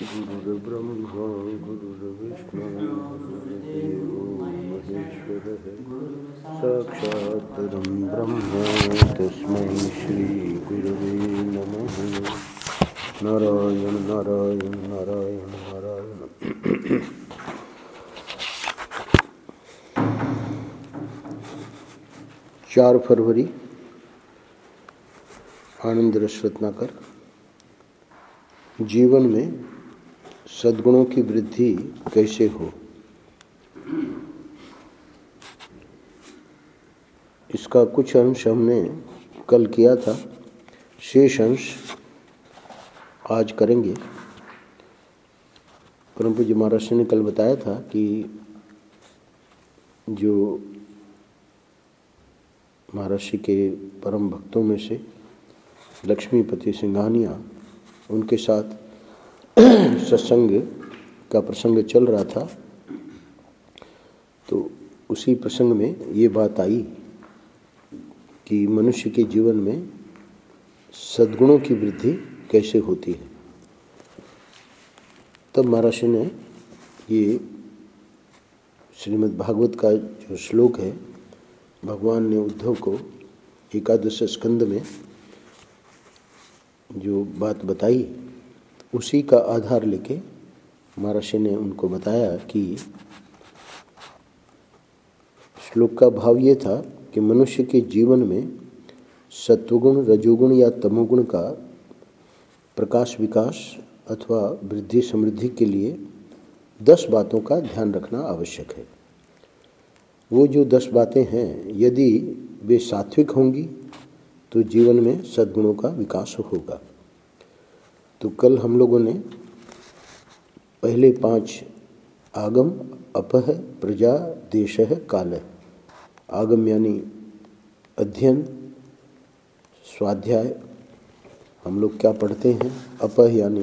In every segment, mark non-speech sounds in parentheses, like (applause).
गुरुर्ब्रह्मा गुरुर्विष्णु ब्रह्म तस्मै श्रीगुरवे नमः नारायण नारायण नारायण नारायण चार फरवरी, आनंद रस रत्नाकर जीवन में सद्गुणों की वृद्धि कैसे हो? इसका कुछ अंश हमने कल किया था। शेष अंश आज करेंगे। परम पूज्य महाराष्ट्र ने कल बताया था कि जो महर्षि के परम भक्तों में से लक्ष्मीपति सिंघानिया, उनके साथ (clears throat) सत्संग का प्रसंग चल रहा था तो उसी प्रसंग में ये बात आई कि मनुष्य के जीवन में सद्गुणों की वृद्धि कैसे होती है। तब महाराष्ट्र ने ये श्रीमद् भागवत का जो श्लोक है, भगवान ने उद्धव को एकादश स्कंद में जो बात बताई उसी का आधार लेके महर्षि ने उनको बताया कि श्लोक का भाव ये था कि मनुष्य के जीवन में सत्वगुण, रजोगुण या तमोगुण का प्रकाश, विकास अथवा वृद्धि, समृद्धि के लिए दस बातों का ध्यान रखना आवश्यक है। वो जो दस बातें हैं, यदि वे सात्विक होंगी तो जीवन में सद्गुणों का विकास होगा। तो कल हम लोगों ने पहले पाँच आगम, अपह, प्रजा, देश है, काल आगम यानी अध्ययन, स्वाध्याय। हम लोग क्या पढ़ते हैं? अपह यानी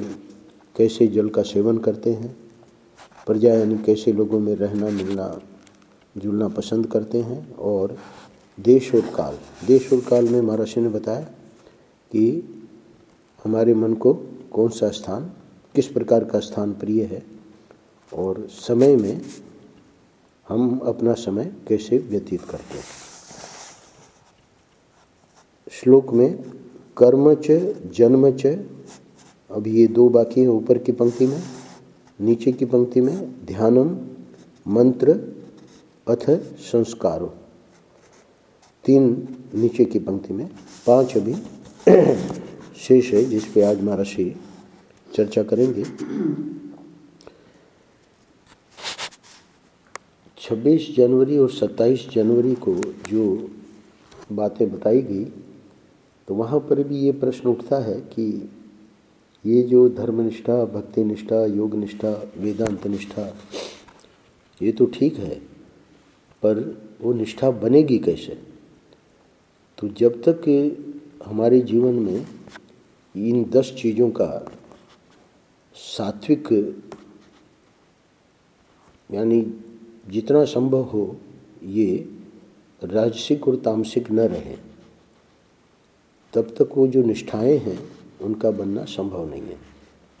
कैसे जल का सेवन करते हैं? प्रजा यानी कैसे लोगों में रहना, मिलना, जुलना पसंद करते हैं? और देश और काल। देश और काल में महर्षि ने बताया कि हमारे मन को कौन सा स्थान, किस प्रकार का स्थान प्रिय है और समय में हम अपना समय कैसे व्यतीत करते हैं। श्लोक में कर्म च जन्म च अब ये दो बाकी है ऊपर की पंक्ति में, नीचे की पंक्ति में, ध्यानम मंत्र अथ संस्कारों। तीन नीचे की पंक्ति में, पाँच अभी (clears throat) शेष है जिस पे आज महर्षि चर्चा करेंगे। 26 जनवरी और 27 जनवरी को जो बातें बताई गई तो वहाँ पर भी ये प्रश्न उठता है कि ये जो धर्मनिष्ठा भक्ति निष्ठा योग निष्ठा वेदांत निष्ठा ये तो ठीक है, पर वो निष्ठा बनेगी कैसे? तो जब तक हमारे जीवन में इन दस चीज़ों का सात्विक, यानी जितना संभव हो, ये राजसिक और तामसिक न रहे। तब तक वो जो निष्ठाएँ हैं, उनका बनना संभव नहीं है।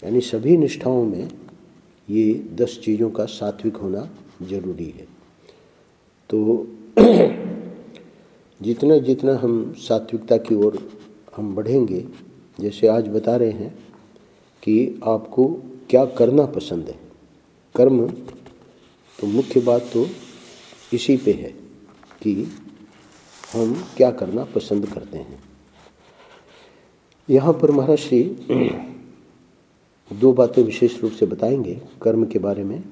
यानी सभी निष्ठाओं में ये दस चीज़ों का सात्विक होना ज़रूरी है। तो (clears throat) जितना जितना हम सात्विकता की ओर हम बढ़ेंगे, जैसे आज बता रहे हैं कि आपको क्या करना पसंद है। कर्म तो मुख्य बात तो इसी पे है कि हम क्या करना पसंद करते हैं। यहाँ पर महाराज दो बातें विशेष रूप से बताएँगे कर्म के बारे में।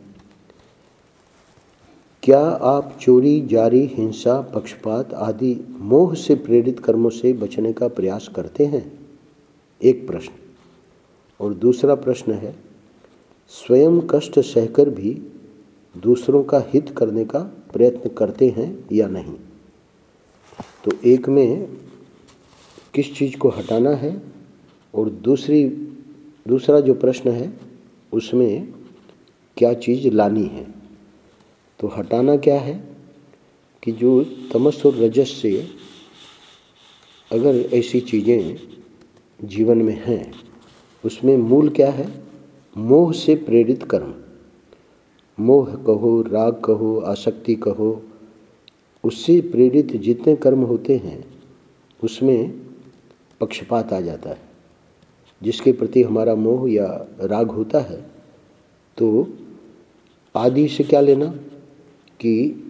क्या आप चोरी, जारी, हिंसा, पक्षपात आदि मोह से प्रेरित कर्मों से बचने का प्रयास करते हैं? एक प्रश्न। और दूसरा प्रश्न है, स्वयं कष्ट सहकर भी दूसरों का हित करने का प्रयत्न करते हैं या नहीं? तो एक में किस चीज़ को हटाना है और दूसरी, दूसरा जो प्रश्न है, उसमें क्या चीज़ लानी है? तो हटाना क्या है कि जो तमस और रजस से अगर ऐसी चीज़ें जीवन में हैं उसमें मूल क्या है? मोह से प्रेरित कर्म। मोह कहो, राग कहो, आसक्ति कहो, उससे प्रेरित जितने कर्म होते हैं, उसमें पक्षपात आ जाता है। जिसके प्रति हमारा मोह या राग होता है तो आदि से क्या लेना? कि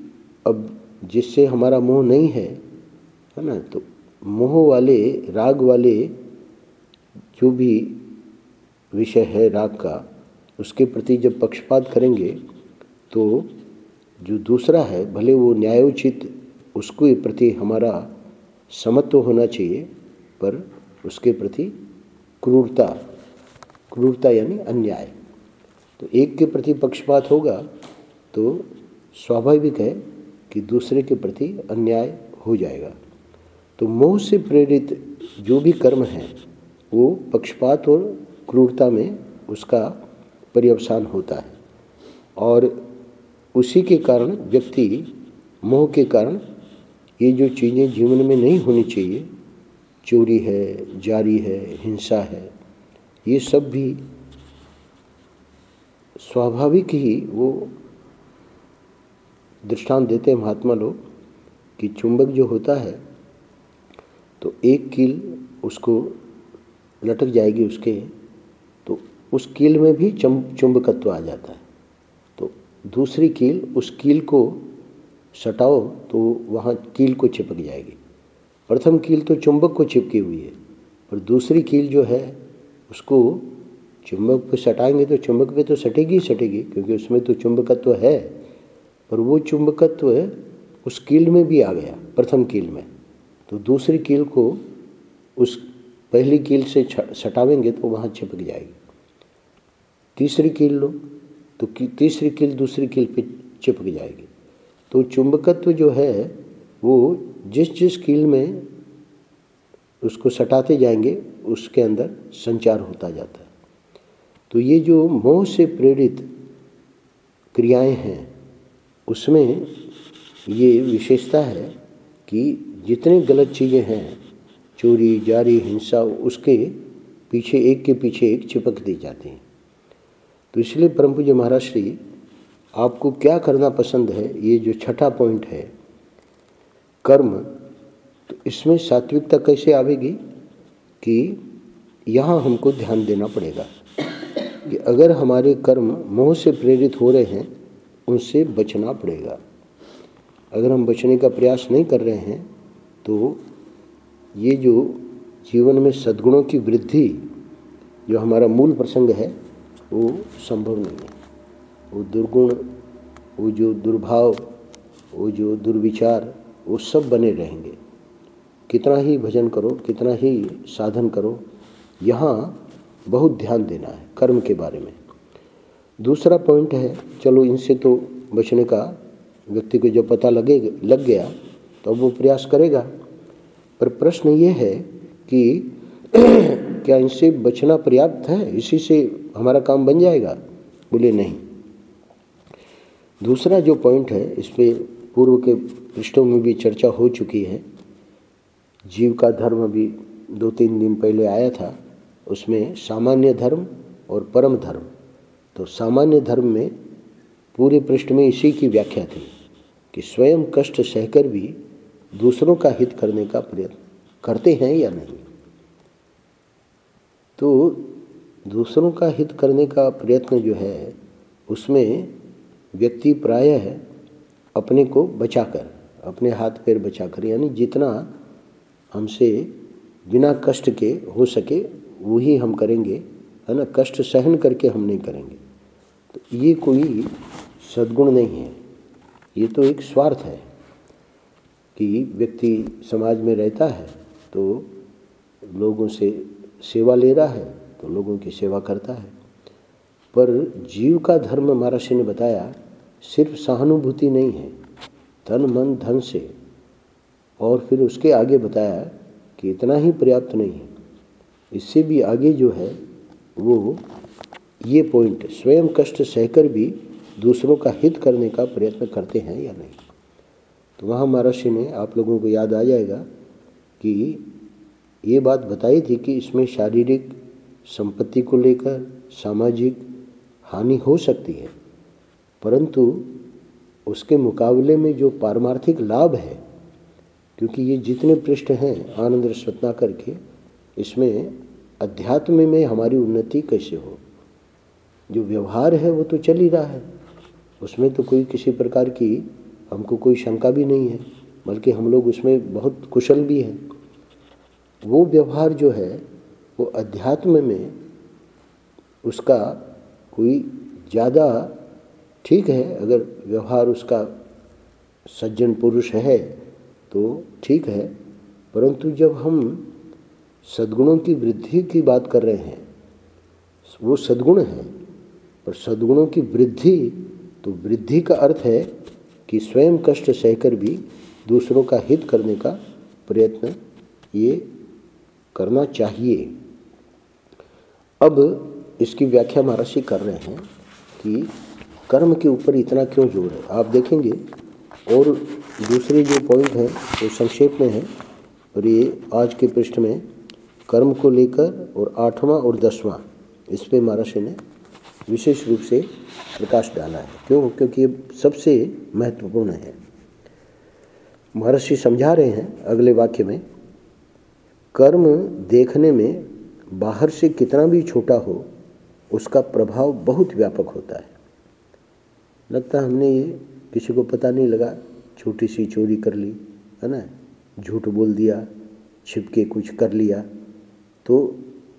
अब जिससे हमारा मोह नहीं है है ना? तो मोह वाले, राग वाले, जो भी विषय है राग का, उसके प्रति जब पक्षपात करेंगे तो जो दूसरा है, भले वो न्यायोचित, उसके प्रति हमारा समत्व होना चाहिए, पर उसके प्रति क्रूरता क्रूरता यानी अन्याय। तो एक के प्रति पक्षपात होगा तो स्वाभाविक है कि दूसरे के प्रति अन्याय हो जाएगा। तो मोह से प्रेरित जो भी कर्म है, वो पक्षपात और क्रूरता में उसका पर्यवसान होता है। और उसी के कारण व्यक्ति, मोह के कारण ये जो चीज़ें जीवन में नहीं होनी चाहिए, चोरी है, जारी है, हिंसा है, ये सब भी स्वाभाविक ही वो दृष्टांत देते हैं महात्मा लोग कि चुंबक जो होता है तो एक कील उसको लटक जाएगी उसके उस कील में भी चुम चुंबकत्व आ जाता है। तो दूसरी कील, उस कील को सटाओ तो वहाँ कील को चिपक जाएगी। प्रथम कील तो चुंबक को चिपकी हुई है, पर दूसरी कील जो है, उसको चुंबक पे सटाएँगे तो चुंबक पे तो सटेगी ही सटेगी, क्योंकि उसमें तो चुंबकत्व है। पर वो चुंबकत्व उस कील में भी आ गया, प्रथम कील में। तो दूसरी कील को उस पहली कील से सटावेंगे तो वहाँ चिपक जाएगी। तीसरी कील लो तो तीसरी कील दूसरी कील पे चिपक जाएगी। तो चुंबकत्व जो है, वो जिस जिस कील में उसको सटाते जाएँगे, उसके अंदर संचार होता जाता है। तो ये जो मोह से प्रेरित क्रियाएँ हैं, उसमें ये विशेषता है कि जितने गलत चीज़ें हैं, चोरी, जारी, हिंसा, उसके पीछे, एक के पीछे एक चिपक दी जाती हैं। तो इसलिए परम पूज्य महाराज श्री, आपको क्या करना पसंद है? ये जो छठा पॉइंट है, कर्म तो इसमें सात्विकता कैसे आवेगी? कि यहाँ हमको ध्यान देना पड़ेगा कि अगर हमारे कर्म मोह से प्रेरित हो रहे हैं, उनसे बचना पड़ेगा। अगर हम बचने का प्रयास नहीं कर रहे हैं तो ये जो जीवन में सद्गुणों की वृद्धि, जो हमारा मूल प्रसंग है वो संभव नहीं है। वो दुर्गुण, वो जो दुर्भाव, वो जो दुर्विचार, वो सब बने रहेंगे। कितना ही भजन करो, कितना ही साधन करो, यहाँ बहुत ध्यान देना है कर्म के बारे में। दूसरा पॉइंट है, चलो इनसे तो बचने का, व्यक्ति को जब पता लगे, लग गया तो वो प्रयास करेगा। पर प्रश्न ये है कि (clears throat) (clears throat) क्या इनसे बचना पर्याप्त है? इसी से हमारा काम बन जाएगा? बोले, नहीं। दूसरा जो पॉइंट है, इस पर पूर्व के पृष्ठों में भी चर्चा हो चुकी है। जीव का धर्म भी दो तीन दिन पहले आया था। उसमें सामान्य धर्म और परम धर्म। तो सामान्य धर्म में पूरे पृष्ठ में इसी की व्याख्या थी कि स्वयं कष्ट सहकर भी दूसरों का हित करने का प्रयत्न करते हैं या नहीं। तो दूसरों का हित करने का प्रयत्न जो है, उसमें व्यक्ति प्रायः अपने को बचाकर, अपने हाथ पैर बचाकर, यानी जितना हमसे बिना कष्ट के हो सके, वही हम करेंगे, है ना? कष्ट सहन करके हम नहीं करेंगे। तो ये कोई सद्गुण नहीं है। ये तो एक स्वार्थ है कि व्यक्ति समाज में रहता है तो लोगों से सेवा ले रहा है तो लोगों की सेवा करता है। पर जीव का धर्म महर्षि ने बताया, सिर्फ़ सहानुभूति नहीं है, तन मन धन से। और फिर उसके आगे बताया कि इतना ही पर्याप्त नहीं है। इससे भी आगे जो है, वो ये पॉइंट स्वयं कष्ट सहकर भी दूसरों का हित करने का प्रयत्न करते हैं या नहीं? तो वहाँ महर्षि ने आप लोगों को याद आ जाएगा कि ये बात बताई थी कि इसमें शारीरिक संपत्ति को लेकर सामाजिक हानि हो सकती है, परंतु उसके मुकाबले में जो पारमार्थिक लाभ है, क्योंकि ये जितने पृष्ठ हैं आनंद रत्ना करके इसमें अध्यात्म में हमारी उन्नति कैसे हो? जो व्यवहार है वो तो चल ही रहा है। उसमें तो कोई किसी प्रकार की हमको कोई शंका भी नहीं है, बल्कि हम लोग उसमें बहुत कुशल भी हैं। वो व्यवहार जो है, वो अध्यात्म में उसका कोई ज़्यादा ठीक है। अगर व्यवहार उसका सज्जन पुरुष है तो ठीक है। परंतु जब हम सद्गुणों की वृद्धि की बात कर रहे हैं, वो सद्गुण है, पर सद्गुणों की वृद्धि तो वृद्धि का अर्थ है कि स्वयं कष्ट सहकर भी दूसरों का हित करने का प्रयत्न ये करना चाहिए। अब इसकी व्याख्या महर्षि कर रहे हैं कि कर्म के ऊपर इतना क्यों ज़ोर है? आप देखेंगे, और दूसरे जो पॉइंट हैं वो संक्षेप में है, और ये आज के पृष्ठ में कर्म को लेकर और आठवां और दसवां, इस पर महर्षि ने विशेष रूप से प्रकाश डाला है। क्यों? क्योंकि ये सबसे महत्वपूर्ण है। महर्षि समझा रहे हैं अगले वाक्य में कर्म देखने में बाहर से कितना भी छोटा हो, उसका प्रभाव बहुत व्यापक होता है। लगता हमने ये किसी को पता नहीं लगा, छोटी सी चोरी कर ली, है ना? झूठ बोल दिया छिप के कुछ कर लिया। तो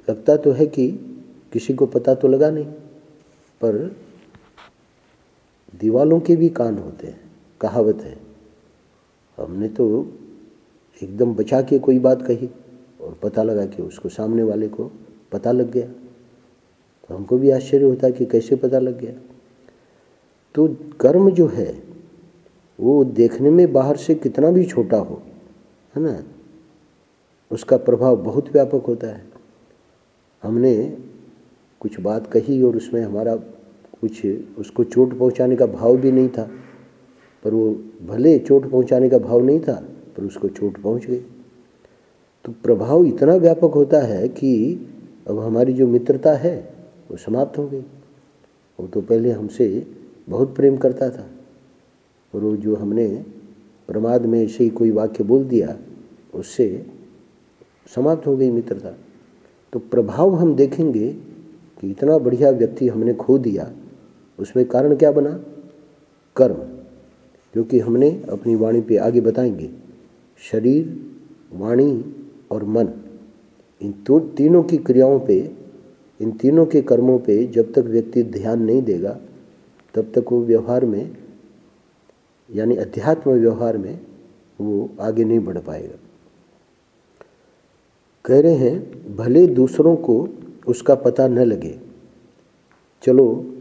लगता तो है कि किसी को पता तो लगा नहीं, पर दीवालों के भी कान होते हैं, कहावत है। हमने तो एकदम बचा के कोई बात कही। और पता लगा कि उसको सामने वाले को पता लग गया। तो हमको भी आश्चर्य होता कि कैसे पता लग गया। तो कर्म जो है, वो देखने में बाहर से कितना भी छोटा हो, है ना, उसका प्रभाव बहुत व्यापक होता है। हमने कुछ बात कही और उसमें हमारा कुछ, उसको चोट पहुँचाने का भाव भी नहीं था, पर वो भले चोट पहुँचाने का भाव नहीं था, पर उसको चोट पहुँच गई। तो प्रभाव इतना व्यापक होता है कि अब हमारी जो मित्रता है, वो समाप्त हो गई। वो तो पहले हमसे बहुत प्रेम करता था। और वो जो हमने प्रमाद में ऐसे ही कोई वाक्य बोल दिया, उससे समाप्त हो गई मित्रता। तो प्रभाव हम देखेंगे कि इतना बढ़िया व्यक्ति हमने खो दिया, उसमें कारण क्या बना? कर्म क्योंकि हमने अपनी वाणी पे आगे बताएँगे। शरीर, वाणी और मन, इन तो तीनों की क्रियाओं पे, इन तीनों के कर्मों पे जब तक व्यक्ति ध्यान नहीं देगा, तब तक वो व्यवहार में, यानी अध्यात्म व्यवहार में, वो आगे नहीं बढ़ पाएगा। कह रहे हैं, भले दूसरों को उसका पता न लगे, चलो,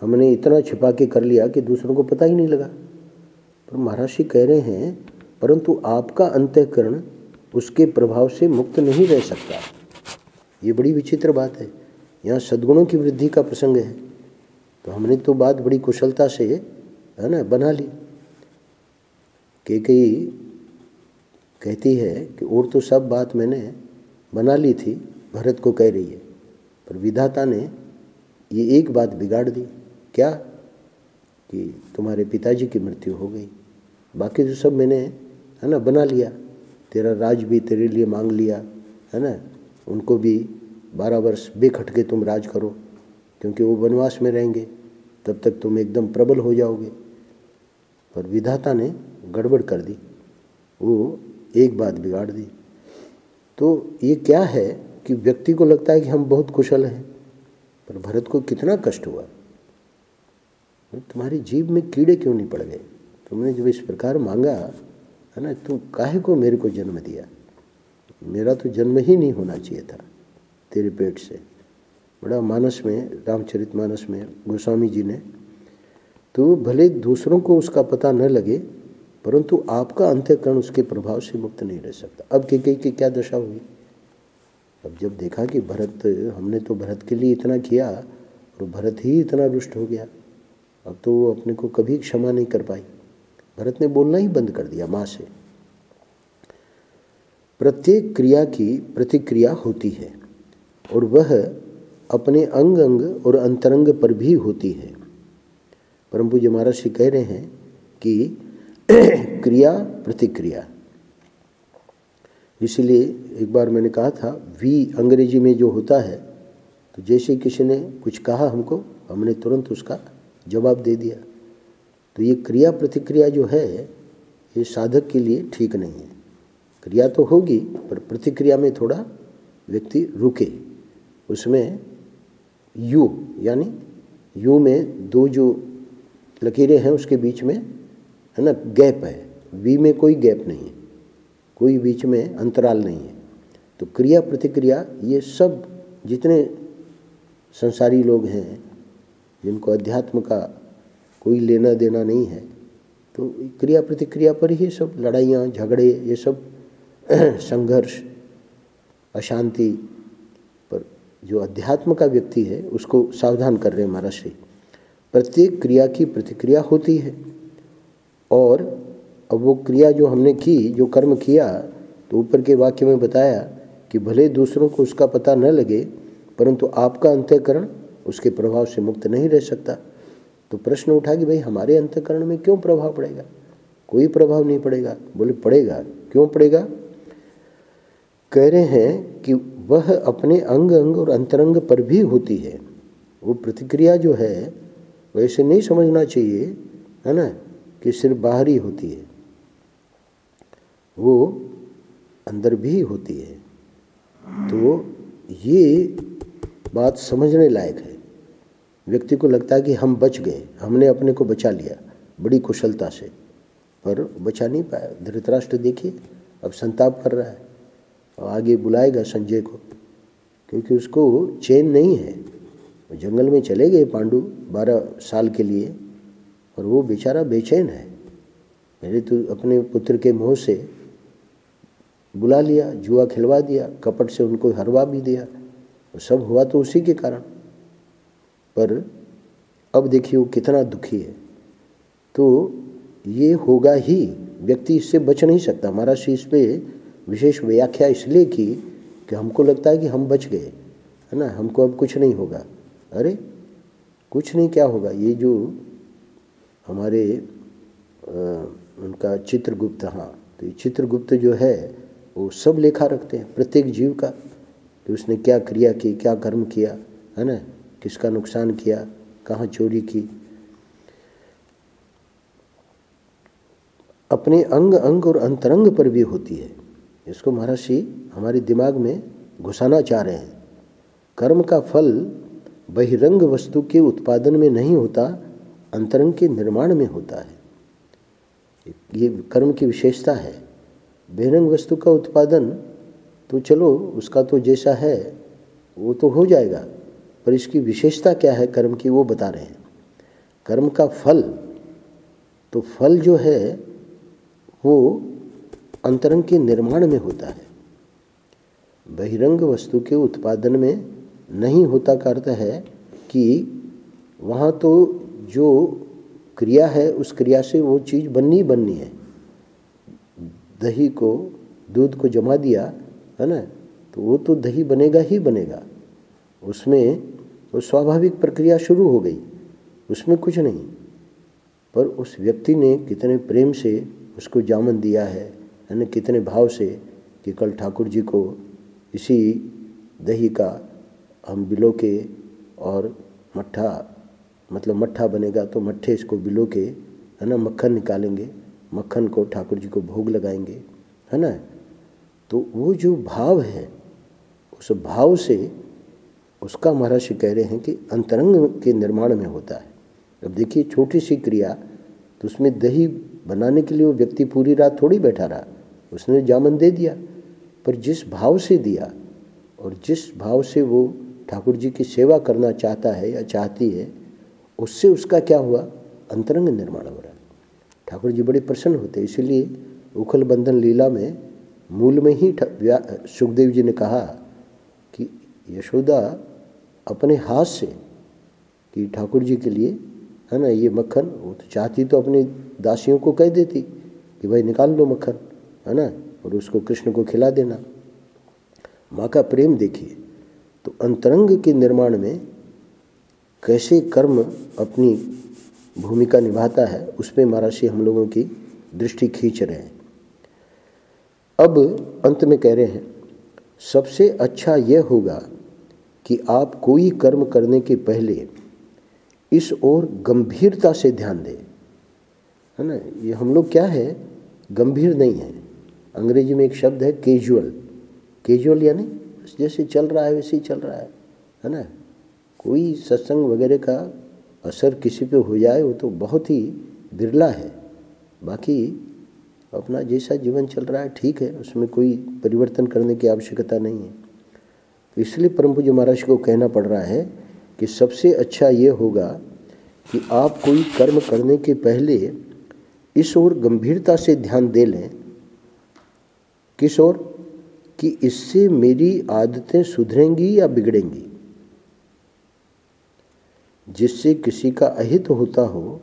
हमने इतना छिपा के कर लिया कि दूसरों को पता ही नहीं लगा। पर महाराष्ट्र कह रहे हैं, परंतु आपका अंतःकरण उसके प्रभाव से मुक्त नहीं रह सकता। ये बड़ी विचित्र बात है। यहाँ सद्गुणों की वृद्धि का प्रसंग है। तो हमने तो बात बड़ी कुशलता से, है ना, बना ली। के कई कहती है कि और तो सब बात मैंने बना ली थी, भरत को कह रही है। पर विधाता ने ये एक बात बिगाड़ दी। क्या? कि तुम्हारे पिताजी की मृत्यु हो गई। बाकी तो सब मैंने, है ना, बना लिया। तेरा राज भी तेरे लिए मांग लिया, है ना? उनको भी बारह वर्ष बेखटके तुम राज करो, क्योंकि वो वनवास में रहेंगे, तब तक तुम एकदम प्रबल हो जाओगे। पर विधाता ने गड़बड़ कर दी, वो एक बात बिगाड़ दी। तो ये क्या है कि व्यक्ति को लगता है कि हम बहुत कुशल हैं, पर भरत को कितना कष्ट हुआ? तुम्हारी जीव में कीड़े क्यों नहीं पड़ गए? तुमने जब इस प्रकार मांगा है ना तुम काहे को मेरे को जन्म दिया? मेरा तो जन्म ही नहीं होना चाहिए था तेरे पेट से। बड़ा मानस में, रामचरित मानस में, गोस्वामी जी ने तो भले दूसरों को उसका पता न लगे, परंतु आपका अंत्यकरण उसके प्रभाव से मुक्त नहीं रह सकता। अब के की क्या दशा हुई? अब जब देखा कि भरत, हमने तो भरत के लिए इतना किया, और भरत ही इतना रुष्ट हो गया, अब तो वो अपने को कभी क्षमा नहीं कर पाई। भरत ने बोलना ही बंद कर दिया माँ से। प्रत्येक क्रिया की प्रतिक्रिया होती है और वह अपने अंग अंग और अंतरंग पर भी होती है। परम पूज्य महाराज श्री कह रहे हैं कि (clears throat) क्रिया प्रतिक्रिया। इसलिए एक बार मैंने कहा था, वी अंग्रेज़ी में जो होता है तो जैसे किसी ने कुछ कहा हमको, हमने तुरंत उसका जवाब दे दिया। तो ये क्रिया प्रतिक्रिया जो है, ये साधक के लिए ठीक नहीं है। क्रिया तो होगी, पर प्रतिक्रिया में थोड़ा व्यक्ति रुके। उसमें यू, यानी यू में दो जो लकीरें हैं उसके बीच में, है ना, गैप है। वी में कोई गैप नहीं है, कोई बीच में अंतराल नहीं है। तो क्रिया प्रतिक्रिया, ये सब जितने संसारी लोग हैं, जिनको अध्यात्म का कोई लेना देना नहीं है। तो क्रिया प्रतिक्रिया पर ही सब लड़ाइयाँ, झगड़े, ये सब (clears throat) संघर्ष, अशांति पर जो अध्यात्म का व्यक्ति है, उसको सावधान कर रहे हैं महाराज श्री। प्रत्येक क्रिया की प्रतिक्रिया होती है और अब वो क्रिया जो हमने की, जो कर्म किया तो ऊपर के वाक्य में बताया कि भले दूसरों को उसका पता न लगे, परंतु आपका अंत्यकरण उसके प्रभाव से मुक्त नहीं रह सकता। तो प्रश्न उठा कि भाई, हमारे अंतकरण में क्यों प्रभाव पड़ेगा? कोई प्रभाव नहीं पड़ेगा। बोले, पड़ेगा। क्यों पड़ेगा? कह रहे हैं कि वह अपने अंग अंग और अंतरंग पर भी होती है। वो प्रतिक्रिया जो है वैसे नहीं समझना चाहिए, है ना, कि सिर्फ़ बाहरी होती है। वो अंदर भी होती है। तो ये बात समझने लायक है। व्यक्ति को लगता है कि हम बच गए, हमने अपने को बचा लिया, बड़ी कुशलता से। पर बचा नहीं पाया। धृतराष्ट्र देखिए, अब संताप कर रहा है। और आगे बुलाएगा संजय को, क्योंकि उसको चैन नहीं है। जंगल में चले गए पांडु बारह साल के लिए, और वो बेचारा बेचैन है। मैंने तो अपने पुत्र के मुँह से बुला लिया, जुआ खिलवा दिया, कपट से उनको हरवा भी दिया। सब हुआ तो उसी के कारण। पर अब देखिए वो कितना दुखी है। तो ये होगा ही व्यक्ति इससे बच नहीं सकता। हमारा इस पर विशेष व्याख्या इसलिए की कि हमको लगता है कि हम बच गए है ना? हमको अब कुछ नहीं होगा। अरे कुछ नहीं क्या होगा? ये जो हमारे आ, उनका चित्रगुप्त हाँ तो ये चित्रगुप्त जो है वो सब लेखा रखते हैं प्रत्येक जीव का। कि उसने क्या क्रिया की क्या कर्म किया है ना? किसका नुकसान किया, कहाँ चोरी की। अपने अंग अंग और अंतरंग पर भी होती है। इसको महर्षि हमारे दिमाग में घुसाना चाह रहे हैं। कर्म का फल बहिरंग वस्तु के उत्पादन में नहीं होता, अंतरंग के निर्माण में होता है। ये कर्म की विशेषता है। बहिरंग वस्तु का उत्पादन तो चलो उसका तो जैसा है, वो तो हो जाएगा। पर इसकी विशेषता क्या है कर्म की वो बता रहे हैं। कर्म का फल तो फल जो है, वो अंतरंग के निर्माण में होता है। बहिरंग वस्तु के उत्पादन में नहीं होता का अर्थ है कि वहाँ तो जो क्रिया है, उस क्रिया से वो चीज़ बननी बननी है। दही को, दूध को जमा दिया, है ना? तो वो तो दही बनेगा ही बनेगा। उसमें वो स्वाभाविक प्रक्रिया शुरू हो गई, उसमें कुछ नहीं। पर उस व्यक्ति ने कितने प्रेम से उसको जामन दिया है है कितने भाव से कि कल ठाकुर जी को इसी दही का हम बिलो के और मट्ठा मतलब मट्ठा बनेगा तो मट्ठे इसको बिलो के, है ना, मक्खन निकालेंगे, मक्खन को ठाकुर जी को भोग लगाएँगे, है ना। तो वो जो भाव है, उस भाव से उसका महर्षि कह रहे हैं कि अंतरंग के निर्माण में होता है। अब देखिए, छोटी सी क्रिया तो उसमें दही बनाने के लिए वो व्यक्ति पूरी रात थोड़ी बैठा रहा। उसने जामन दे दिया, पर जिस भाव से दिया और जिस भाव से वो ठाकुर जी की सेवा करना चाहता है या चाहती है, उससे उसका क्या हुआ? अंतरंग निर्माण हो रहा ठाकुर जी बड़े प्रसन्न होते इसीलिए उखल बंधन लीला में मूल में ही सुखदेव जी ने कहा यशोदा अपने हाथ से कि ठाकुर जी के लिए, है ना, ये मक्खन, वो तो चाहती तो अपनी दासियों को कह देती कि भाई निकाल लो मक्खन, है ना, और उसको कृष्ण को खिला देना। माँ का प्रेम देखिए तो अंतरंग के निर्माण में कैसे कर्म अपनी भूमिका निभाता है, उस पर महाराज हम लोगों की दृष्टि खींच रहे हैं। अब अंत में कह रहे हैं, सबसे अच्छा यह होगा कि आप कोई कर्म करने के पहले इस ओर गंभीरता से ध्यान दें। है ना? ये हम लोग क्या है? गंभीर नहीं है। अंग्रेज़ी में एक शब्द है केजुअल केजुअल यानी जैसे चल रहा है वैसे ही चल रहा है। है ना? कोई सत्संग वगैरह का असर किसी पे हो जाए, वो तो बहुत ही बिरला है। बाकी अपना जैसा जीवन चल रहा है, ठीक है, उसमें कोई परिवर्तन करने की आवश्यकता नहीं है। इसलिए परम पूज्य महाराज को कहना पड़ रहा है कि सबसे अच्छा ये होगा कि आप कोई कर्म करने के पहले इस ओर गंभीरता से ध्यान दे लें। किस ओर? कि इससे मेरी आदतें सुधरेंगी या बिगड़ेंगी। जिससे किसी का अहित होता हो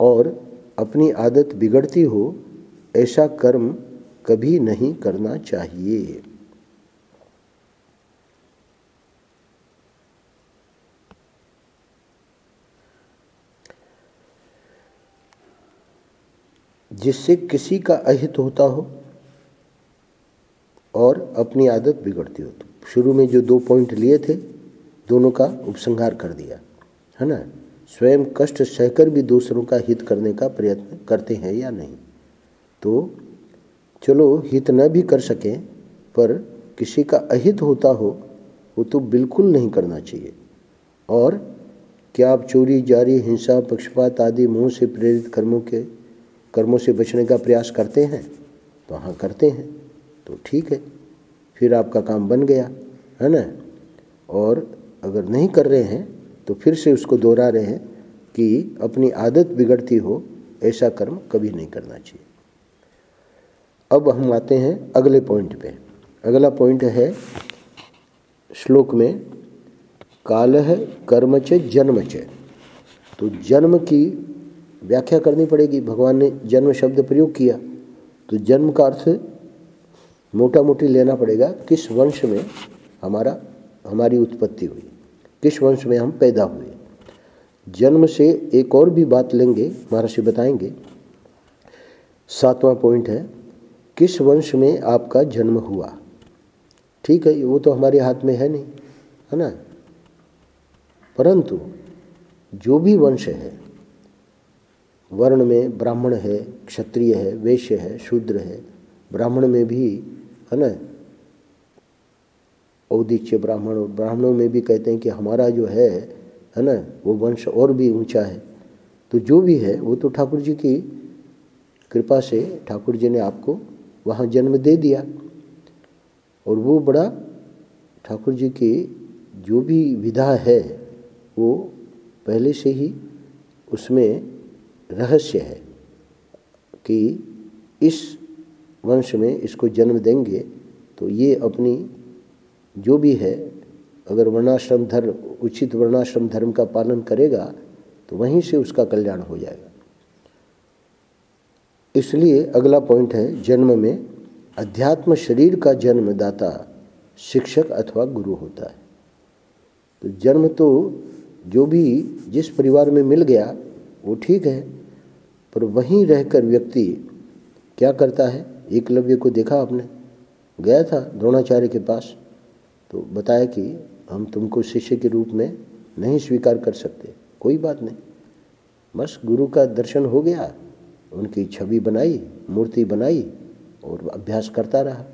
और अपनी आदत बिगड़ती हो, ऐसा कर्म कभी नहीं करना चाहिए। जिससे किसी का अहित होता हो और अपनी आदत बिगड़ती हो। तो शुरू में जो दो पॉइंट लिए थे, दोनों का उपसंहार कर दिया, है ना? स्वयं कष्ट सहकर भी दूसरों का हित करने का प्रयत्न करते हैं या नहीं? तो चलो, हित न भी कर सकें, पर किसी का अहित होता हो, वो तो बिल्कुल नहीं करना चाहिए। और क्या आप चोरी, जारी, हिंसा, पक्षपात आदि मुँह से प्रेरित कर्मों के कर्मों से बचने का प्रयास करते हैं तो हाँ करते हैं तो ठीक है। फिर आपका काम बन गया, है ना? और अगर नहीं कर रहे हैं तो फिर से उसको दोहरा रहे हैं कि अपनी आदत बिगड़ती हो, ऐसा कर्म कभी नहीं करना चाहिए। अब हम आते हैं अगले पॉइंट पे। अगला पॉइंट है श्लोक में, काल है कर्म च जन्म च तो जन्म की व्याख्या करनी पड़ेगी। भगवान ने जन्म शब्द प्रयोग किया तो जन्म का अर्थ मोटा मोटी लेना पड़ेगा, किस वंश में हमारा, हमारी उत्पत्ति हुई, किस वंश में हम पैदा हुए। जन्म से एक और भी बात लेंगे, महर्षि बताएँगे। सातवां पॉइंट है, किस वंश में आपका जन्म हुआ? ठीक है, वो तो हमारे हाथ में है नहीं, है ना? परंतु, जो भी वंश है वर्ण में ब्राह्मण है, क्षत्रिय है, वैश्य है, शूद्र है। ब्राह्मण में भी, है ना? औदिच्य ब्राह्मण और ब्राह्मणों में भी कहते हैं कि हमारा जो है है ना, वो वंश और भी ऊँचा है। तो जो भी है, वो तो ठाकुर जी की कृपा से ठाकुर जी ने आपको वहाँ जन्म दे दिया। और वो बड़ा ठाकुर जी की जो भी विधा है, वो पहले से ही उसमें रहस्य है कि इस वंश में इसको जन्म देंगे तो ये अपनी जो भी है, अगर वर्णाश्रम धर्म, उचित वर्णाश्रम धर्म का पालन करेगा तो वहीं से उसका कल्याण हो जाएगा। इसलिए अगला पॉइंट है, जन्म में अध्यात्म शरीर का जन्मदाता शिक्षक अथवा गुरु होता है। तो जन्म तो जो भी जिस परिवार में मिल गया, वो ठीक है पर वहीं रहकर व्यक्ति क्या करता है? एकलव्य को देखा आपने? गया था द्रोणाचार्य के पास तो बताया कि हम तुमको शिष्य के रूप में नहीं स्वीकार कर सकते। कोई बात नहीं। बस गुरु का दर्शन हो गया, उनकी छवि बनाई, मूर्ति बनाई और अभ्यास करता रहा।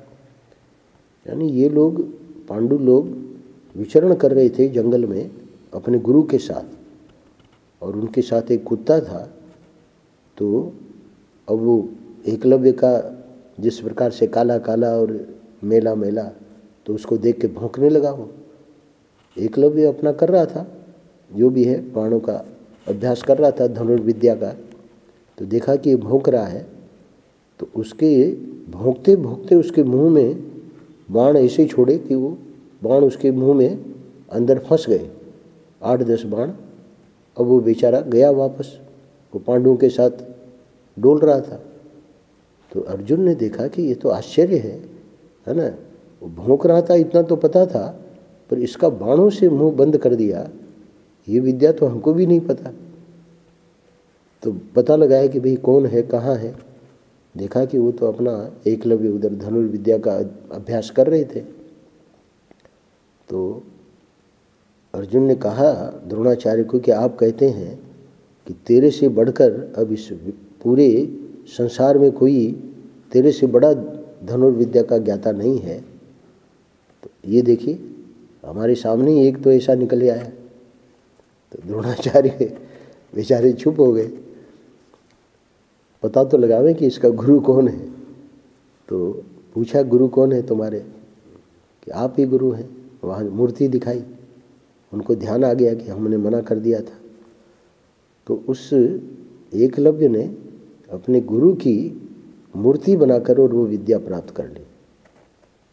यानी ये लोग, पांडु लोग विचरण कर रहे थे जंगल में अपने गुरु के साथ। और उनके साथ एक कुत्ता था तो अब वो एकलव्य का जिस प्रकार से काला काला और मेला मेला तो उसको देख के भौंकने लगा वो। एकलव्य अपना कर रहा था, जो भी है बाणों का अभ्यास कर रहा था, धनुर्विद्या का। तो देखा कि ये भौंक रहा है तो उसके भौंकते भौंकते उसके मुँह में बाण ऐसे ही छोड़े कि वो बाण उसके मुँह में अंदर फंस गए। आठ दस बाण, अब वो बेचारा गया वापस, वो पांडवों के साथ डोल रहा था। तो अर्जुन ने देखा कि ये तो आश्चर्य है है ना? वो भोंक रहा था, इतना तो पता था, पर इसका बाणों से मुँह बंद कर दिया। ये विद्या तो हमको भी नहीं पता। तो पता लगाया कि भाई कौन है, कहाँ है। देखा कि वो तो अपना एकलव्य उधर धनुर्विद्या का अभ्यास कर रहे थे। तो अर्जुन ने कहा, द्रोणाचार्य को कि आप कहते हैं कि तेरे से बढ़कर अब इस पूरे संसार में कोई तेरे से बड़ा धनुर्विद्या का ज्ञाता नहीं है। तो ये देखिए, हमारे सामने ही एक तो ऐसा निकल आया। तो द्रोणाचार्य (laughs) बेचारे चुप हो गए। पता तो लगावे कि इसका गुरु कौन है। तो पूछा, गुरु कौन है तुम्हारे? कि आप ही गुरु हैं। वहाँ मूर्ति दिखाई। उनको ध्यान आ गया कि हमने मना कर दिया था। तो उस एकलव्य ने अपने गुरु की मूर्ति बनाकर और वो विद्या प्राप्त कर ली।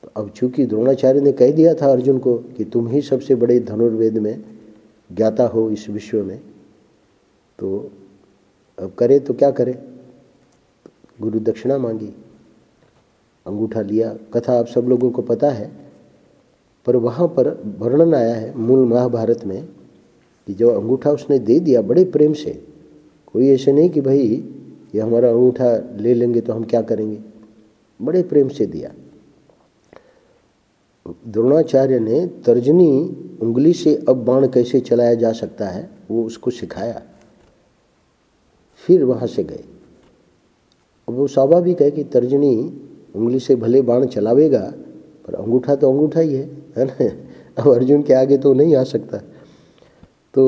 तो अब चूँकि द्रोणाचार्य ने कह दिया था अर्जुन को कि तुम ही सबसे बड़े धनुर्वेद में ज्ञाता हो इस विश्व में तो अब करे तो क्या करे? गुरु दक्षिणा मांगी, अंगूठा लिया। कथा आप सब लोगों को पता है, पर वहाँ पर वर्णन आया है मूल महाभारत में कि जो अंगूठा उसने दे दिया बड़े प्रेम से, कोई ऐसे नहीं कि भाई ये हमारा अंगूठा ले लेंगे तो हम क्या करेंगे? बड़े प्रेम से दिया। द्रोणाचार्य ने तर्जनी उंगली से अब बाण कैसे चलाया जा सकता है, वो उसको सिखाया। फिर वहाँ से गए। अब वो स्वाभाविक है कि तर्जनी उंगली से भले बाण चलावेगा, पर अंगूठा तो अंगूठा ही है है ना? अब अर्जुन के आगे तो नहीं आ सकता। तो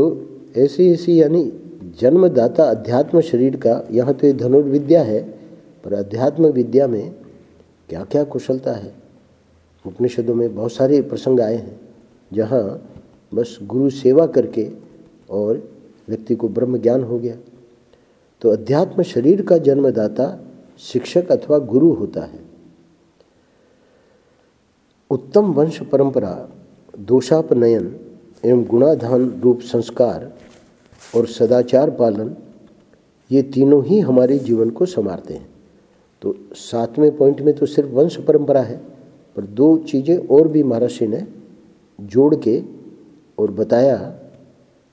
ऐसी ऐसी यानी जन्मदाता अध्यात्म शरीर का, यहाँ तो ये धनुर्विद्या है, पर अध्यात्म विद्या में क्या क्या कुशलता है? उपनिषदों में बहुत सारे प्रसंग आए हैं, जहाँ बस गुरु सेवा करके और व्यक्ति को ब्रह्म ज्ञान हो गया। तो अध्यात्म शरीर का जन्मदाता शिक्षक अथवा गुरु होता है। उत्तम वंश परंपरा, दोषापनयन एवं गुणाधान रूप संस्कार और सदाचार पालन, ये तीनों ही हमारे जीवन को संवारते हैं। तो सातवें पॉइंट में तो सिर्फ़ वंश परंपरा है, पर दो चीज़ें और भी महर्षि ने जोड़ के और बताया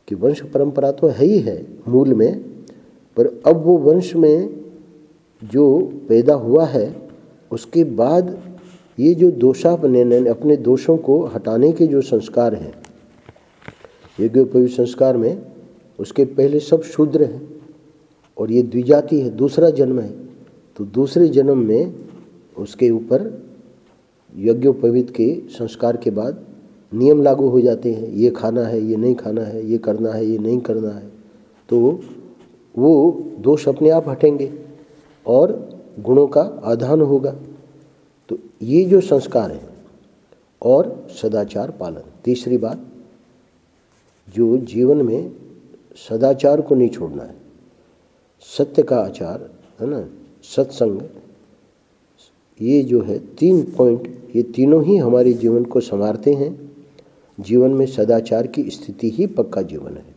कि वंश परंपरा तो है ही है मूल में, पर अब वो वंश में जो पैदा हुआ है, उसके बाद ये जो दोषापनयन अपने दोषों को हटाने के जो संस्कार हैं यज्ञोपवी संस्कार में उसके पहले सब शूद्र हैं और ये द्विजाति है, दूसरा जन्म है। तो दूसरे जन्म में उसके ऊपर यज्ञोपवीत के संस्कार के बाद नियम लागू हो जाते हैं। ये खाना है, ये नहीं खाना है, ये करना है, ये नहीं करना है। तो वो दोष अपने आप हटेंगे और गुणों का आधान होगा। तो ये जो संस्कार है और सदाचार पालन। तीसरी बात, जो जीवन में सदाचार को नहीं छोड़ना है। सत्य का आचार, है ना? सत्संग, ये जो है तीन पॉइंट ये तीनों ही हमारे जीवन को संवारते हैं। जीवन में सदाचार की स्थिति ही पक्का जीवन है।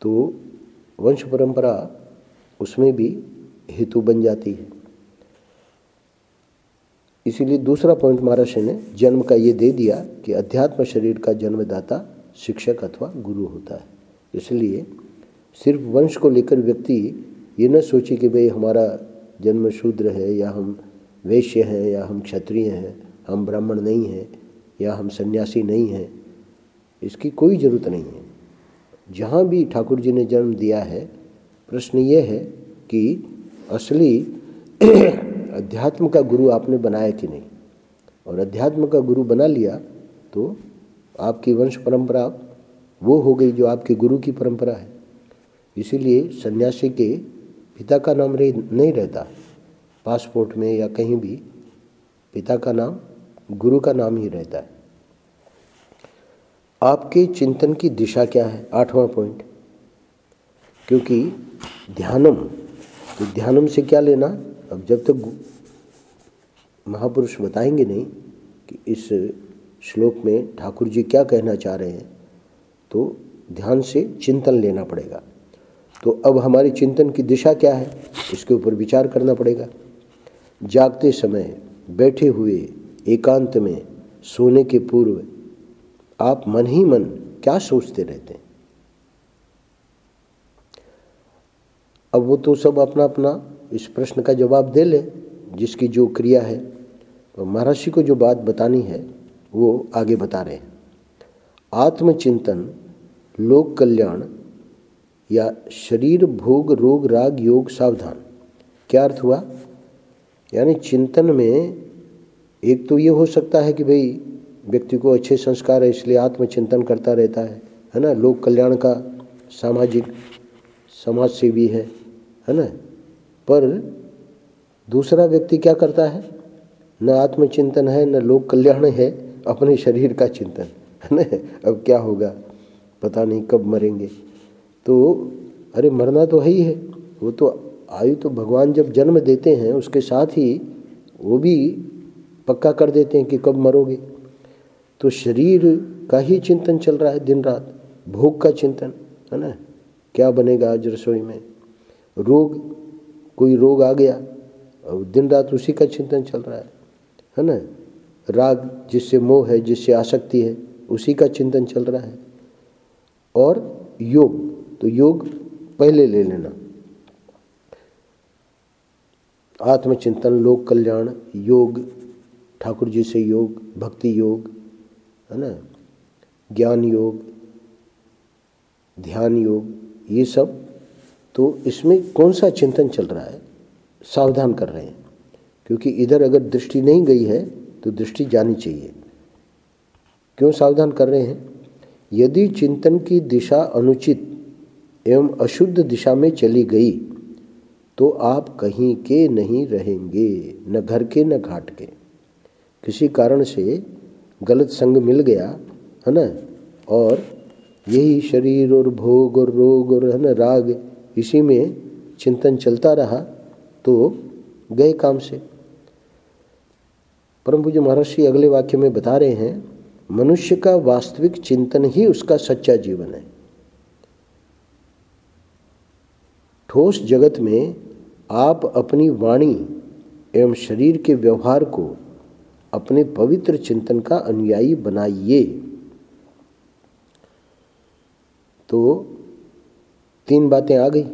तो वंश परंपरा उसमें भी हेतु बन जाती है। इसीलिए दूसरा पॉइंट महाराष्ट्र ने जन्म का ये दे दिया कि अध्यात्म शरीर का जन्मदाता शिक्षक अथवा गुरु होता है। इसलिए सिर्फ़ वंश को लेकर व्यक्ति ये न सोचे कि भाई हमारा जन्म शूद्र है या हम वैश्य हैं या हम क्षत्रिय हैं, हम ब्राह्मण नहीं हैं या हम सन्यासी नहीं हैं, इसकी कोई ज़रूरत नहीं है। जहाँ भी ठाकुर जी ने जन्म दिया है, प्रश्न ये है कि असली (clears throat) अध्यात्म का गुरु आपने बनाया कि नहीं? और अध्यात्म का गुरु बना लिया तो आपकी वंश परंपरा वो हो गई जो आपके गुरु की परंपरा है। इसीलिए सन्यासी के पिता का नाम नहीं रहता। पासपोर्ट में या कहीं भी पिता का नाम, गुरु का नाम ही रहता है। आपके चिंतन की दिशा क्या है? आठवां पॉइंट क्योंकि ध्यानम तो ध्यानम से क्या लेना? अब जब तक महापुरुष बताएँगे नहीं कि इस श्लोक में ठाकुर जी क्या कहना चाह रहे हैं तो ध्यान से चिंतन लेना पड़ेगा। तो अब हमारे चिंतन की दिशा क्या है, इसके ऊपर विचार करना पड़ेगा। जागते समय बैठे हुए एकांत में सोने के पूर्व आप मन ही मन क्या सोचते रहते हैं? अब वो तो सब अपना अपना इस प्रश्न का जवाब दे ले, जिसकी जो क्रिया है। तो महर्षि को जो बात बतानी है, वो आगे बता रहे हैं। आत्मचिंतन लोक कल्याण या शरीर भोग रोग राग योग सावधान। क्या अर्थ हुआ? यानी चिंतन में एक तो ये हो सकता है कि भाई व्यक्ति को अच्छे संस्कार है, इसलिए आत्मचिंतन करता रहता है है ना? लोक कल्याण का सामाजिक समाज सेवी है है ना? पर दूसरा व्यक्ति क्या करता है? न आत्मचिंतन है, न लोक कल्याण है, अपने शरीर का चिंतन, है ना? अब क्या होगा? पता नहीं कब मरेंगे। तो अरे मरना तो है ही है। वो तो आयु तो भगवान जब जन्म देते हैं, उसके साथ ही वो भी पक्का कर देते हैं कि कब मरोगे। तो शरीर का ही चिंतन चल रहा है दिन रात। भोग का चिंतन, है ना? क्या बनेगा आज रसोई में? रोग, कोई रोग आ गया और दिन रात उसी का चिंतन चल रहा है है ना? राग जिससे मोह है, जिससे आसक्ति है, उसी का चिंतन चल रहा है। और योग। तो योग पहले ले लेना। आत्मचिंतन, लोक कल्याण, योग, ठाकुर जी से योग, भक्ति योग, है ना? ज्ञान योग, ध्यान योग, ये सब। तो इसमें कौन सा चिंतन चल रहा है? सावधान कर रहे हैं। क्योंकि इधर अगर दृष्टि नहीं गई है तो दृष्टि जानी चाहिए। क्यों सावधान कर रहे हैं? यदि चिंतन की दिशा अनुचित एवं अशुद्ध दिशा में चली गई तो आप कहीं के नहीं रहेंगे, न घर के न घाट के। किसी कारण से गलत संग मिल गया, है ना? और यही शरीर और भोग और रोग और, है ना, राग, इसी में चिंतन चलता रहा तो गए काम से। परम पूज्य महर्षि अगले वाक्य में बता रहे हैं मनुष्य का वास्तविक चिंतन ही उसका सच्चा जीवन है। ठोस जगत में आप अपनी वाणी एवं शरीर के व्यवहार को अपने पवित्र चिंतन का अनुयायी बनाइए। तो तीन बातें आ गई।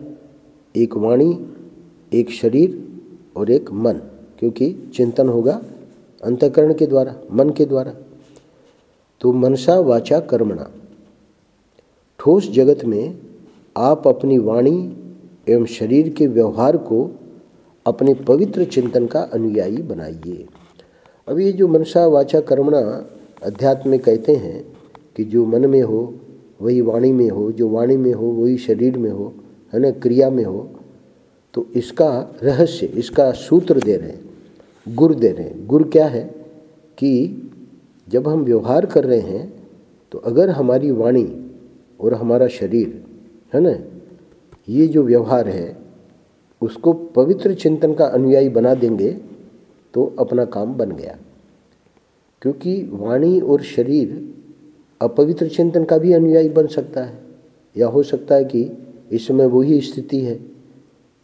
एक वाणी, एक शरीर और एक मन, क्योंकि चिंतन होगा अंतकरण के द्वारा, मन के द्वारा। तो मनसा वाचा कर्मणा। ठोस जगत में आप अपनी वाणी एवं शरीर के व्यवहार को अपने पवित्र चिंतन का अनुयायी बनाइए। अब ये जो मनसा वाचा कर्मणा अध्यात्म में कहते हैं कि जो मन में हो, वही वाणी में हो, जो वाणी में हो, वही शरीर में हो, है ना, क्रिया में हो तो इसका रहस्य, इसका सूत्र दे रहे हैं, गुर दे रहे हैं। गुर क्या है? कि जब हम व्यवहार कर रहे हैं तो अगर हमारी वाणी और हमारा शरीर, है ना, ये जो व्यवहार है, उसको पवित्र चिंतन का अनुयायी बना देंगे तो अपना काम बन गया। क्योंकि वाणी और शरीर अपवित्र चिंतन का भी अनुयायी बन सकता है, या हो सकता है कि इस समय वही स्थिति है।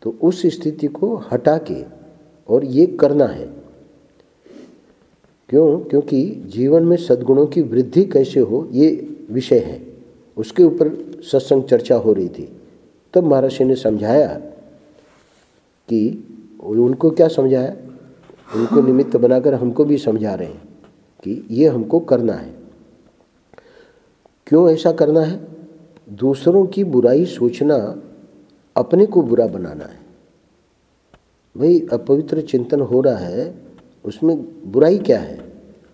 तो उस स्थिति को हटा के और ये करना है। क्यों? क्योंकि जीवन में सद्गुणों की वृद्धि कैसे हो, ये विषय है। उसके ऊपर सत्संग चर्चा हो रही थी। तब महर्षि ने समझाया कि उनको क्या समझाया? उनको निमित्त बनाकर हमको भी समझा रहे हैं कि ये हमको करना है। क्यों ऐसा करना है? दूसरों की बुराई सोचना अपने को बुरा बनाना है। भाई अपवित्र चिंतन हो रहा है, उसमें बुराई क्या है?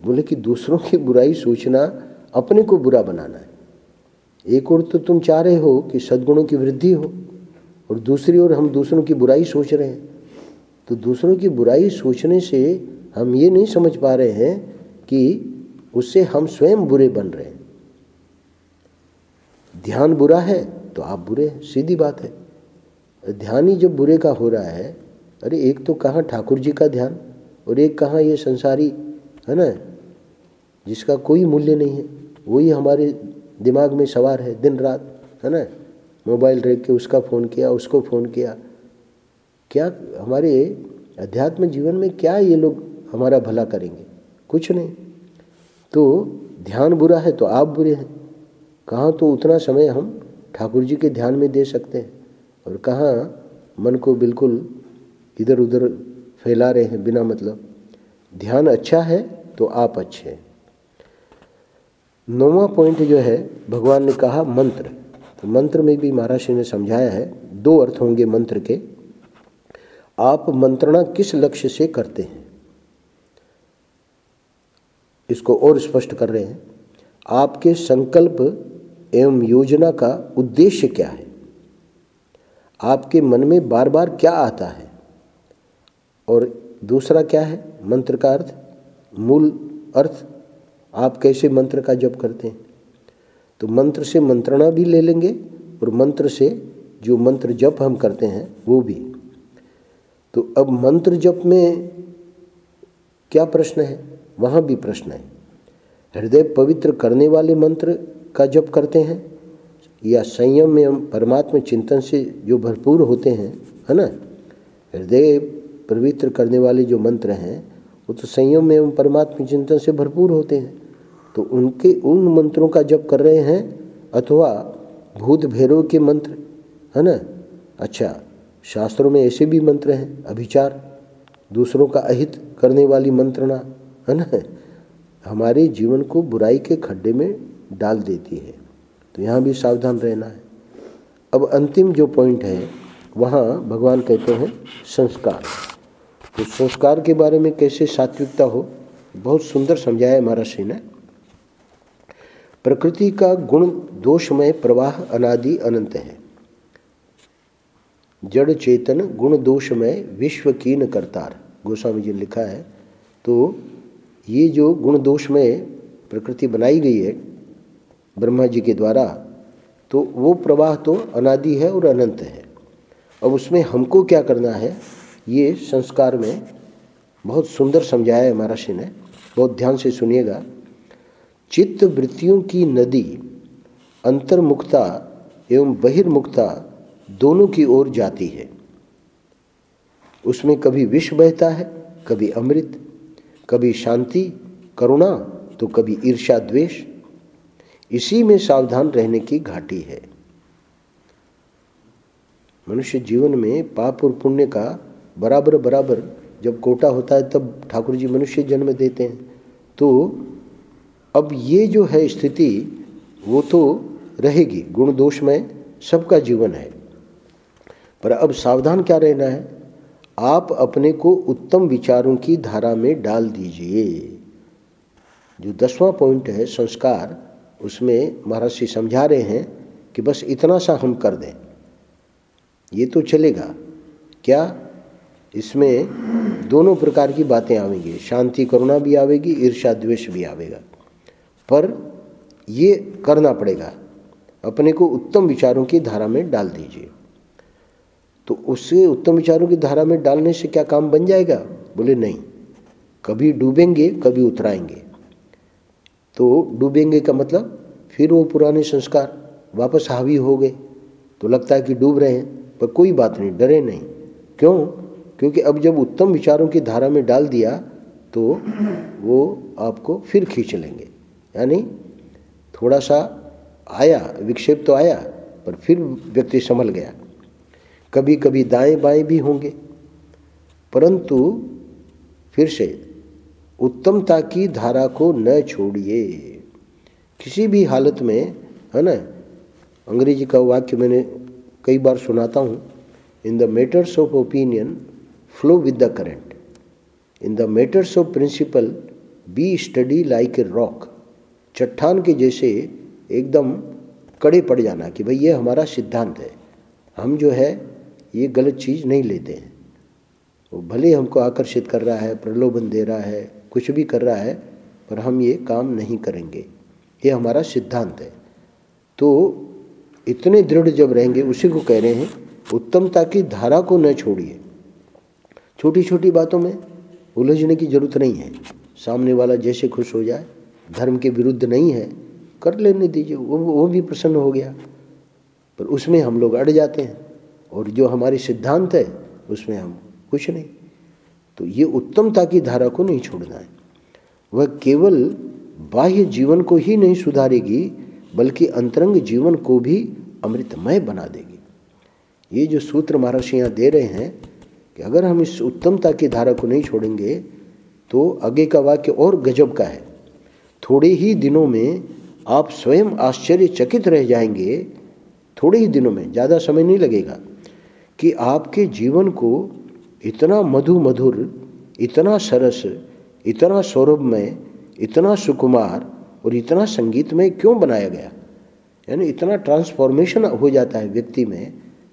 बोले कि दूसरों की बुराई सोचना अपने को बुरा बनाना है। एक और तो तुम चाह रहे हो कि सद्गुणों की वृद्धि हो और दूसरी ओर हम दूसरों की बुराई सोच रहे हैं। तो दूसरों की बुराई सोचने से हम ये नहीं समझ पा रहे हैं कि उससे हम स्वयं बुरे बन रहे हैं। ध्यान बुरा है तो आप बुरे हैं, सीधी बात है। ध्यान ही जब बुरे का हो रहा है, अरे एक तो कहाँ ठाकुर जी का ध्यान और एक कहाँ ये संसारी, है ना? जिसका कोई मूल्य नहीं है, वही हमारे दिमाग में सवार है दिन रात, है ना? मोबाइल रख के उसका फ़ोन किया, उसको फ़ोन किया। क्या हमारे अध्यात्म जीवन में क्या ये लोग हमारा भला करेंगे? कुछ नहीं। तो ध्यान बुरा है तो आप बुरे हैं। कहाँ तो उतना समय हम ठाकुर जी के ध्यान में दे सकते हैं। और कहाँ मन को बिल्कुल इधर उधर फैला रहे हैं बिना मतलब। ध्यान अच्छा है तो आप अच्छे हैं। नौवा पॉइंट जो है, भगवान ने कहा मंत्र। तो मंत्र में भी महाराज ने समझाया है, दो अर्थ होंगे मंत्र के। आप मंत्रणा किस लक्ष्य से करते हैं? इसको और स्पष्ट कर रहे हैं। आपके संकल्प एवं योजना का उद्देश्य क्या है? आपके मन में बार बार क्या आता है? और दूसरा क्या है? मंत्र का अर्थ? मूल अर्थ? आप कैसे मंत्र का जप करते हैं? तो मंत्र से मंत्रणा भी ले लेंगे और मंत्र से जो मंत्र जप हम करते हैं, वो भी। तो अब मंत्र जप में क्या प्रश्न है? वहाँ भी प्रश्न है। हृदय पवित्र करने वाले मंत्र का जप करते हैं या संयम में हम परमात्मा चिंतन से जो भरपूर होते हैं, है ना? हृदय पवित्र करने वाले जो मंत्र हैं, वो तो संयम में हम परमात्मा चिंतन से भरपूर होते हैं। तो उनके उन मंत्रों का जप कर रहे हैं, अथवा भूत भैरव के मंत्र, है ना? अच्छा शास्त्रों में ऐसे भी मंत्र हैं, अभिचार, दूसरों का अहित करने वाली मंत्रणा, है ना? हमारे जीवन को बुराई के खड्डे में डाल देती है। तो यहाँ भी सावधान रहना है। अब अंतिम जो पॉइंट है, वहाँ भगवान कहते हैं संस्कार। तो संस्कार के बारे में कैसे सात्विकता हो, बहुत सुंदर समझाया महर्षि ने। प्रकृति का गुण दोषमय प्रवाह अनादि अनंत है। जड़ चेतन गुण दोषमय विश्व कीन करतार। गोस्वामी जी लिखा है तो ये जो गुण दोषमय प्रकृति बनाई गई है ब्रह्मा जी के द्वारा तो वो प्रवाह तो अनादि है और अनंत है। अब उसमें हमको क्या करना है, ये संस्कार में बहुत सुंदर समझाया है महर्षि ने, बहुत ध्यान से सुनिएगा। चित्त वृत्तियों की नदी, अंतर्मुखता एवं बहिर्मुखता दोनों की ओर जाती है। उसमें कभी विष बहता है, कभी अमृत, कभी शांति, करुणा तो कभी ईर्षा द्वेष। इसी में सावधान रहने की घाटी है। मनुष्य जीवन में पाप और पुण्य का बराबर बराबर जब कोटा होता है, तब ठाकुर जी मनुष्य जन्म देते हैं। तो अब ये जो है स्थिति, वो तो रहेगी, गुण दोष में सबका जीवन है। पर अब सावधान क्या रहना है? आप अपने को उत्तम विचारों की धारा में डाल दीजिए। जो दसवां पॉइंट है, संस्कार, उसमें महर्षि समझा रहे हैं कि बस इतना सा हम कर दें। ये तो चलेगा। क्या इसमें दोनों प्रकार की बातें आवेंगी? शांति करुणा भी आवेगी ईर्षा द्वेष भी आवेगा। पर ये करना पड़ेगा। अपने को उत्तम विचारों की धारा में डाल दीजिए। तो उससे उत्तम विचारों की धारा में डालने से क्या काम बन जाएगा? बोले, नहीं। कभी डूबेंगे, कभी उतराएँगे। तो डूबेंगे का मतलब फिर वो पुराने संस्कार वापस हावी हो गए। तो लगता है कि डूब रहे हैं, पर कोई बात नहीं, डरे नहीं। क्यों? क्योंकि अब जब उत्तम विचारों की धारा में डाल दिया तो वो आपको फिर खींच लेंगे। यानी थोड़ा सा आया, विक्षेप तो आया, पर फिर व्यक्ति संभल गया। कभी कभी दाएँ बाएँ भी होंगे। परंतु फिर से उत्तमता की धारा को न छोड़िए। किसी भी हालत में, है ना, अंग्रेज़ी का वाक्य मैंने कई बार सुनाता हूँ in the matters of opinion flow with the current in the matters of principle be study like a rock चट्टान के जैसे एकदम कड़े पड़ जाना कि भाई ये हमारा सिद्धांत है। हम जो है, ये गलत चीज़ नहीं लेते हैं। वो भले हमको आकर्षित कर रहा है, प्रलोभन दे रहा है, कुछ भी कर रहा है, पर हम ये काम नहीं करेंगे। ये हमारा सिद्धांत है। तो इतने दृढ़ जब रहेंगे, उसी को कह रहे हैं, उत्तमता की धारा को न छोड़िए। छोटी छोटी बातों में उलझने की ज़रूरत नहीं है। सामने वाला जैसे खुश हो जाए धर्म के विरुद्ध नहीं है, कर लेने दीजिए। वो वो भी प्रसन्न हो गया। पर उसमें हम लोग अड़ जाते हैं और जो हमारे सिद्धांत है, उसमें हम कुछ नहीं। तो ये उत्तमता की धारा को नहीं छोड़ना है। वह केवल बाह्य जीवन को ही नहीं सुधारेगी, बल्कि अंतरंग जीवन को भी अमृतमय बना देगी। ये जो सूत्र महर्षि यहाँ दे रहे हैं कि अगर हम इस उत्तमता की धारा को नहीं छोड़ेंगे तो आगे का वाक्य और गजब का है। थोड़े ही दिनों में आप स्वयं आश्चर्यचकित रह जाएँगे। थोड़े ही दिनों में, ज़्यादा समय नहीं लगेगा कि आपके जीवन को इतना मधु मधुर इतना सरस, इतना सौरभमय, इतना सुकुमार और इतना संगीतमय क्यों बनाया गया? यानी इतना ट्रांसफॉर्मेशन हो जाता है व्यक्ति में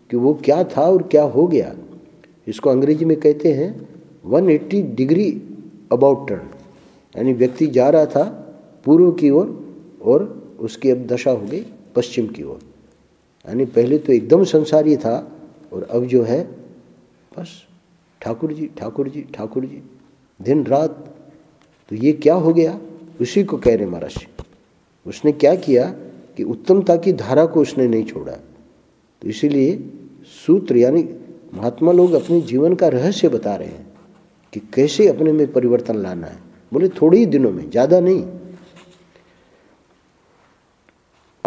कि वो क्या था और क्या हो गया। इसको अंग्रेज़ी में कहते हैं 180 डिग्री अबाउट टर्न यानी व्यक्ति जा रहा था पूर्व की ओर और, और उसकी अब दशा हो गई पश्चिम की ओर। यानी पहले तो एकदम संसारी था और अब जो है बस ठाकुर जी ठाकुर जी ठाकुर जी दिन रात तो ये क्या हो गया? उसी को कह रहे महाराज उसने क्या किया कि उत्तमता की धारा को उसने नहीं छोड़ा। तो इसीलिए सूत्र यानी महात्मा लोग अपने जीवन का रहस्य बता रहे हैं कि कैसे अपने में परिवर्तन लाना है। बोले थोड़े ही दिनों में ज़्यादा नहीं।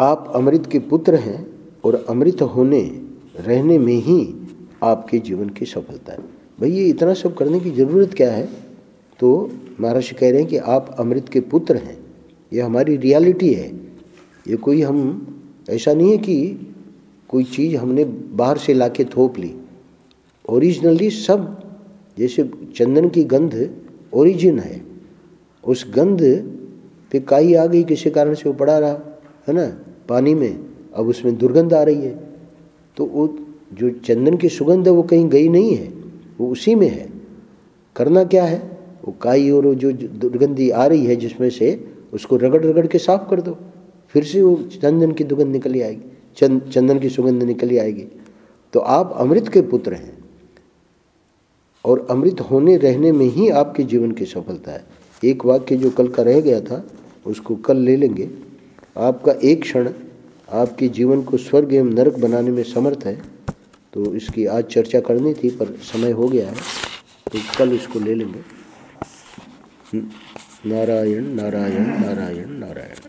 आप अमृत के पुत्र हैं और अमृत होने, रहने में ही आपके जीवन की सफलता है। भाई, ये इतना सब करने की ज़रूरत क्या है? तो महर्षि कह रहे हैं कि आप अमृत के पुत्र हैं। ये हमारी रियलिटी है। ये कोई हम, ऐसा नहीं है कि कोई चीज़ हमने बाहर से ला के थोप ली। ओरिजिनली सब, जैसे चंदन की गंध ओरिजिन है। उस गंध पे काई आ गई, किसी कारण से वो पड़ा रहा, है ना? पानी में, अब उसमें दुर्गंध आ रही है। तो वो जो चंदन की सुगंध है, वो कहीं गई नहीं है, वो उसी में है। करना क्या है? वो काई और जो दुर्गंधी आ रही है जिसमें से उसको रगड़ रगड़ के साफ़ कर दो। फिर से वो चंदन की दुर्गंध निकली आएगी, चंद, चंदन की सुगंध निकली आएगी। तो आप अमृत के पुत्र हैं और अमृत होने रहने में ही आपके जीवन की सफलता है। एक वाक्य जो कल का रह गया था, उसको कल ले लेंगे। आपका एक क्षण आपके जीवन को स्वर्ग एवं नरक बनाने में समर्थ है। तो इसकी आज चर्चा करनी थी, पर समय हो गया है। तो कल इसको ले लेंगे। नारायण नारायण नारायण नारायण।